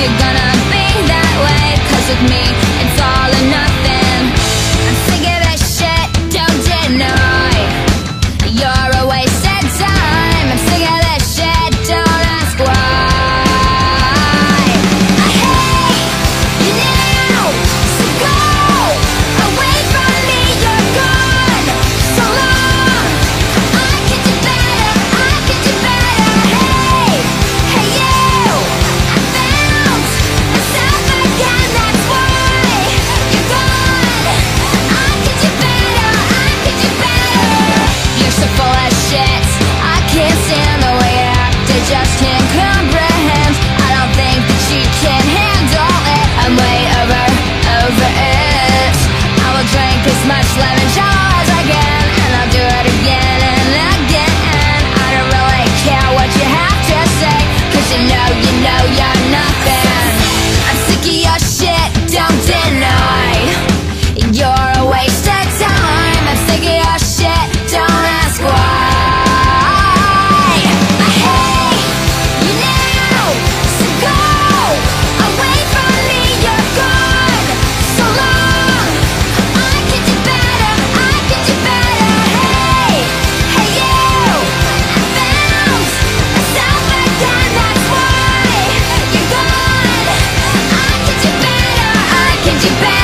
you're gonna over it I will drink as much lemon juice. you back.